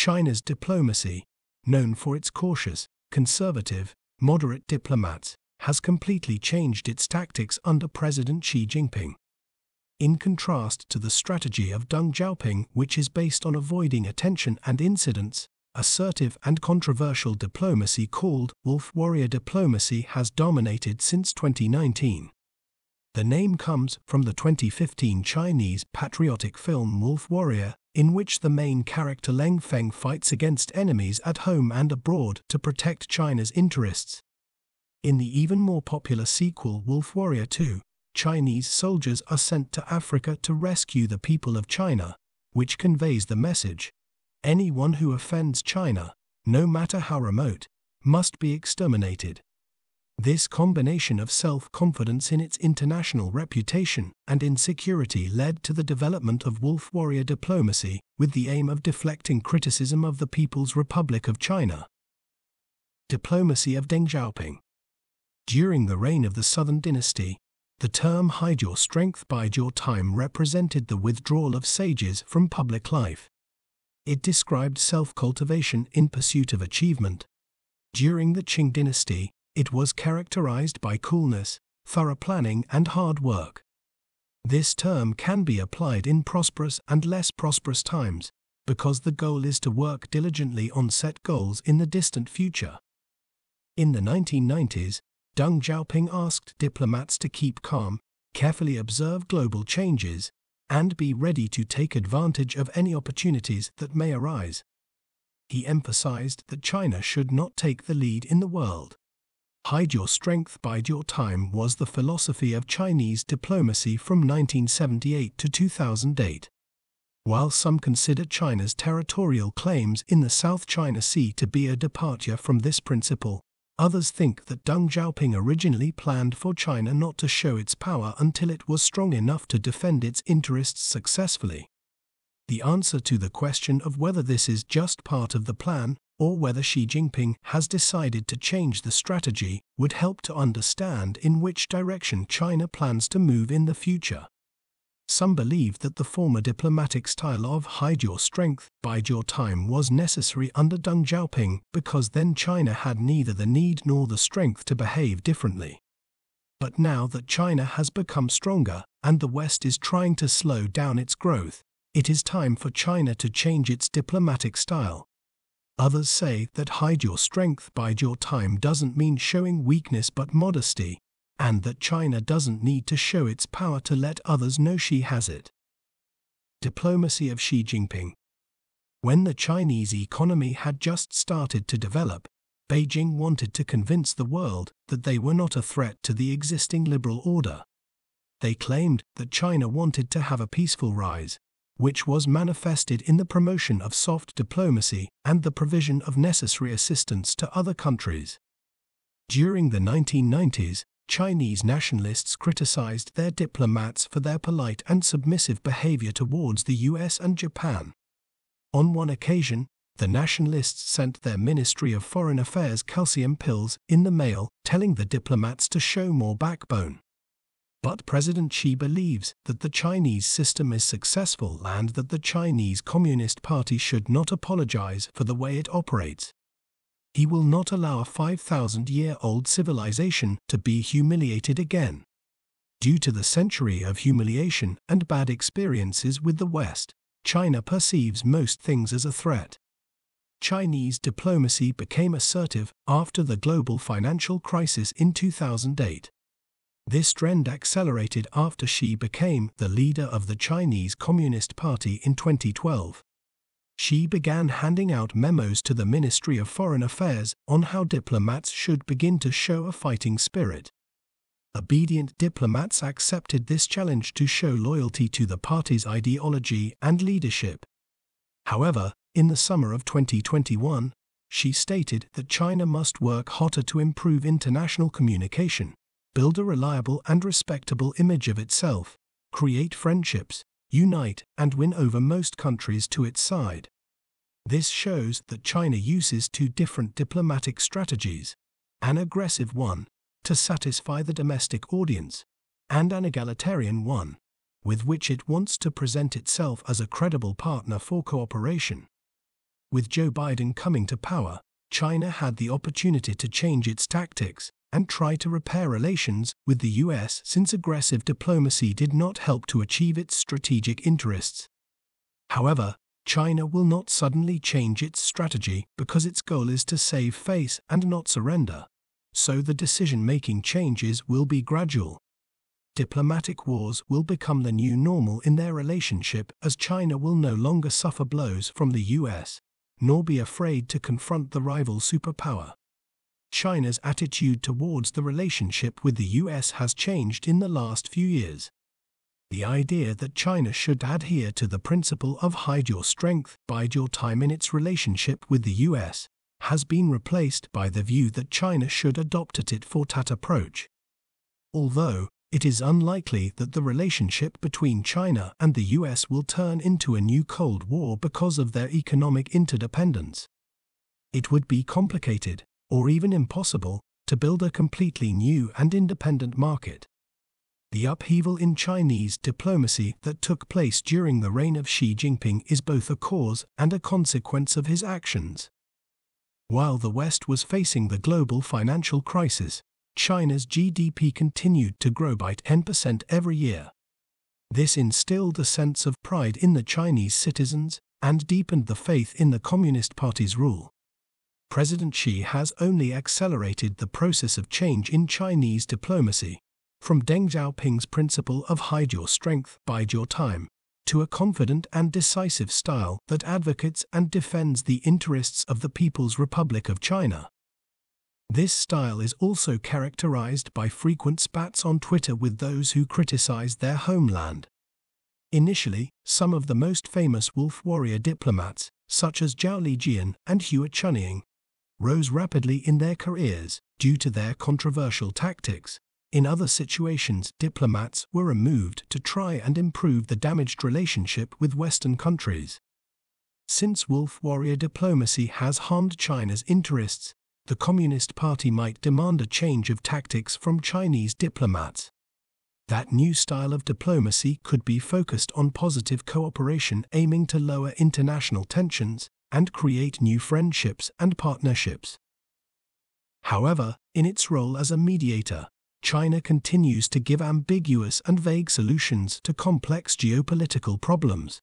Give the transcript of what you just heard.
China's diplomacy, known for its cautious, conservative, moderate diplomats, has completely changed its tactics under President Xi Jinping. In contrast to the strategy of Deng Xiaoping, which is based on avoiding attention and incidents, assertive and controversial diplomacy called wolf warrior diplomacy has dominated since 2019. The name comes from the 2015 Chinese patriotic film Wolf Warrior, in which the main character Leng Feng fights against enemies at home and abroad to protect China's interests. In the even more popular sequel Wolf Warrior 2, Chinese soldiers are sent to Africa to rescue the people of China, which conveys the message anyone who offends China, no matter how remote, must be exterminated. This combination of self confidence in its international reputation and insecurity led to the development of wolf warrior diplomacy with the aim of deflecting criticism of the People's Republic of China. Diplomacy of Deng Xiaoping During the reign of the Southern Dynasty, the term hide your strength, bide your time represented the withdrawal of sages from public life. It described self cultivation in pursuit of achievement. During the Qing dynasty, it was characterized by coolness, thorough planning, and hard work. This term can be applied in prosperous and less prosperous times, because the goal is to work diligently on set goals in the distant future. In the 1990s, Deng Xiaoping asked diplomats to keep calm, carefully observe global changes, and be ready to take advantage of any opportunities that may arise. He emphasized that China should not take the lead in the world. Hide your strength, bide your time was the philosophy of Chinese diplomacy from 1978 to 2008. While some consider China's territorial claims in the South China Sea to be a departure from this principle, others think that Deng Xiaoping originally planned for China not to show its power until it was strong enough to defend its interests successfully. The answer to the question of whether this is just part of the plan or whether Xi Jinping has decided to change the strategy would help to understand in which direction China plans to move in the future. Some believe that the former diplomatic style of hide your strength, bide your time was necessary under Deng Xiaoping because then China had neither the need nor the strength to behave differently. But now that China has become stronger and the West is trying to slow down its growth, it is time for China to change its diplomatic style Others say that hide your strength, bide your time doesn't mean showing weakness but modesty, and that China doesn't need to show its power to let others know she has it. Diplomacy of Xi Jinping When the Chinese economy had just started to develop, Beijing wanted to convince the world that they were not a threat to the existing liberal order. They claimed that China wanted to have a peaceful rise, which was manifested in the promotion of soft diplomacy and the provision of necessary assistance to other countries. During the 1990s, Chinese nationalists criticized their diplomats for their polite and submissive behavior towards the US and Japan. On one occasion, the nationalists sent their Ministry of Foreign Affairs calcium pills in the mail, telling the diplomats to show more backbone. But President Xi believes that the Chinese system is successful and that the Chinese Communist Party should not apologize for the way it operates. He will not allow a 5,000 year old civilization to be humiliated again. Due to the century of humiliation and bad experiences with the West, China perceives most things as a threat. Chinese diplomacy became assertive after the global financial crisis in 2008. This trend accelerated after Xi became the leader of the Chinese Communist Party in 2012. Xi began handing out memos to the Ministry of Foreign Affairs on how diplomats should begin to show a fighting spirit. Obedient diplomats accepted this challenge to show loyalty to the party's ideology and leadership. However, in the summer of 2021, Xi stated that China must work hotter to improve international communication build a reliable and respectable image of itself, create friendships, unite, and win over most countries to its side. This shows that China uses two different diplomatic strategies an aggressive one, to satisfy the domestic audience, and an egalitarian one, with which it wants to present itself as a credible partner for cooperation. With Joe Biden coming to power, China had the opportunity to change its tactics and try to repair relations with the US since aggressive diplomacy did not help to achieve its strategic interests. However, China will not suddenly change its strategy because its goal is to save face and not surrender. So the decision making changes will be gradual. Diplomatic wars will become the new normal in their relationship as China will no longer suffer blows from the US, nor be afraid to confront the rival superpower. China's attitude towards the relationship with the US has changed in the last few years. The idea that China should adhere to the principle of hide your strength, bide your time in its relationship with the US, has been replaced by the view that China should adopt a tit for tat approach. Although, it is unlikely that the relationship between China and the US will turn into a new Cold War because of their economic interdependence. It would be complicated, or even impossible, to build a completely new and independent market. The upheaval in Chinese diplomacy that took place during the reign of Xi Jinping is both a cause and a consequence of his actions. While the West was facing the global financial crisis, China's GDP continued to grow by 10% every year. This instilled a sense of pride in the Chinese citizens and deepened the faith in the Communist Party's rule. President Xi has only accelerated the process of change in Chinese diplomacy from Deng Xiaoping's principle of hide your strength, bide your time, to a confident and decisive style that advocates and defends the interests of the People's Republic of China. This style is also characterized by frequent spats on Twitter with those who criticize their homeland. Initially, some of the most famous wolf warrior diplomats, such as Zhao Lijian and Hua Chunying, rose rapidly in their careers due to their controversial tactics, in other situations, diplomats were removed to try and improve the damaged relationship with Western countries. Since wolf warrior diplomacy has harmed China's interests, the Communist Party might demand a change of tactics from Chinese diplomats. That new style of diplomacy could be focused on positive cooperation aiming to lower international tensions and create new friendships and partnerships. However, in its role as a mediator, China continues to give ambiguous and vague solutions to complex geopolitical problems.